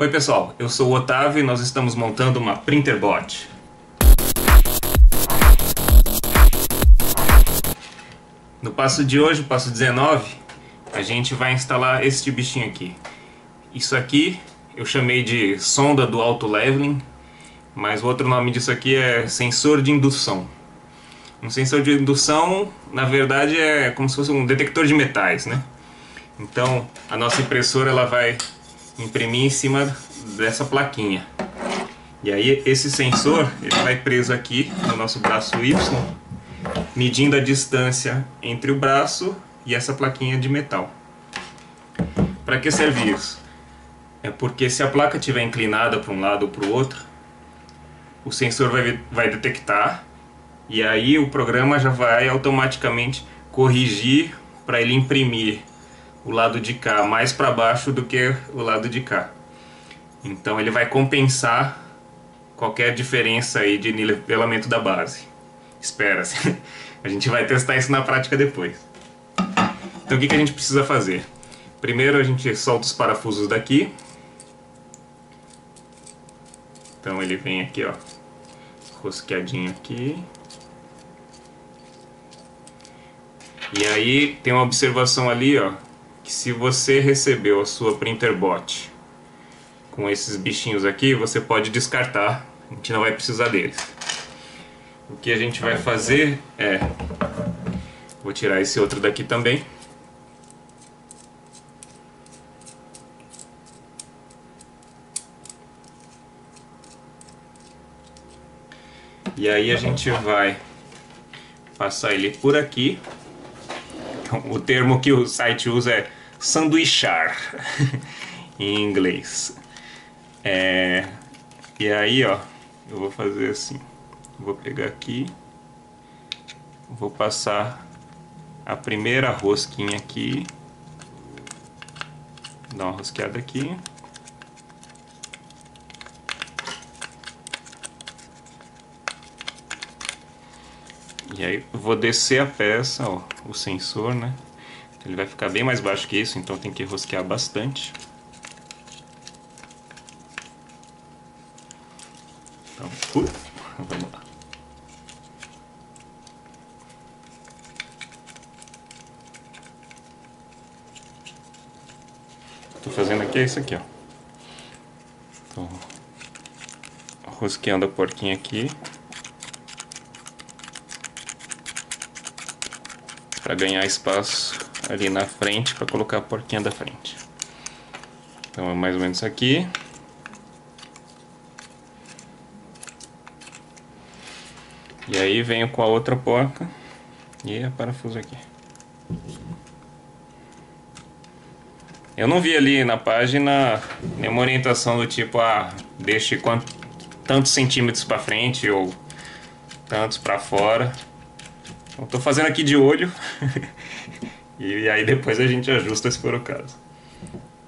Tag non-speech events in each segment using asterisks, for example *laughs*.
Oi pessoal, eu sou o Otávio e nós estamos montando uma Printerbot. No passo de hoje, passo 19, a gente vai instalar este bichinho aqui. Isso aqui eu chamei de sonda do auto leveling, mas o outro nome disso aqui é sensor de indução. Um sensor de indução, na verdade, é como se fosse um detector de metais, né? Então, a nossa impressora ela vai imprimir em cima dessa plaquinha. E aí esse sensor ele vai preso aqui no nosso braço Y, medindo a distância entre o braço e essa plaquinha de metal. Para que serve isso? É porque se a placa estiver inclinada para um lado ou para o outro, o sensor vai, vai detectar e aí o programa já vai automaticamente corrigir para ele imprimir o lado de cá mais para baixo do que o lado de cá. Então ele vai compensar qualquer diferença aí de nivelamento da base. Espera-se. *laughs* A gente vai testar isso na prática depois. Então o que, que a gente precisa fazer? Primeiro a gente solta os parafusos daqui. Então ele vem aqui, ó, rosqueadinho aqui. E aí tem uma observação ali, ó, que se você recebeu a sua Printerbot com esses bichinhos aqui, você pode descartar, a gente não vai precisar deles. O que a gente vai fazer é, vou tirar esse outro daqui também. E aí a gente vai passar ele por aqui. Então, o termo que o site usa é sanduichar *laughs* em inglês. É, e aí, ó, eu vou fazer assim. Vou pegar aqui, vou passar a primeira rosquinha aqui, dar uma rosqueada aqui. E aí vou descer a peça, ó, o sensor, né? Ele vai ficar bem mais baixo que isso, então tem que rosquear bastante. Então, uh, vamos lá. Estou fazendo aqui é isso aqui, ó. Tô rosqueando a porquinha aqui. Para ganhar espaço ali na frente para colocar a porquinha da frente. Então é mais ou menos aqui. E aí venho com a outra porca e a parafuso aqui. Eu não vi ali na página nenhuma orientação do tipo, ah, deixe tantos centímetros para frente ou tantos para fora. Tô fazendo aqui de olho *laughs* E aí depois a gente ajusta se for o caso.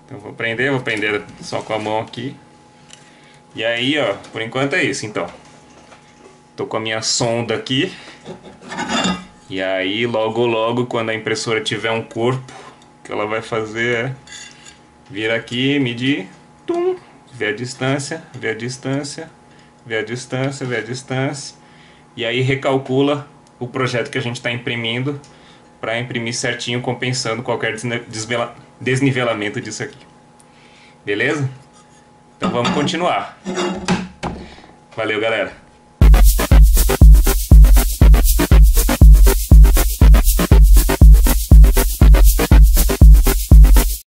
Então vou prender, vou prender só com a mão aqui. E aí, ó, por enquanto é isso, então. Tô com a minha sonda aqui. E aí, logo logo, quando a impressora tiver um corpo, o que ela vai fazer é vir aqui, medir, tum, ver a distância, ver a distância, ver a distância, ver a distância. E aí recalcula o projeto que a gente está imprimindo para imprimir certinho, compensando qualquer desnivelamento disso aqui. Beleza? Então vamos continuar. Valeu, galera.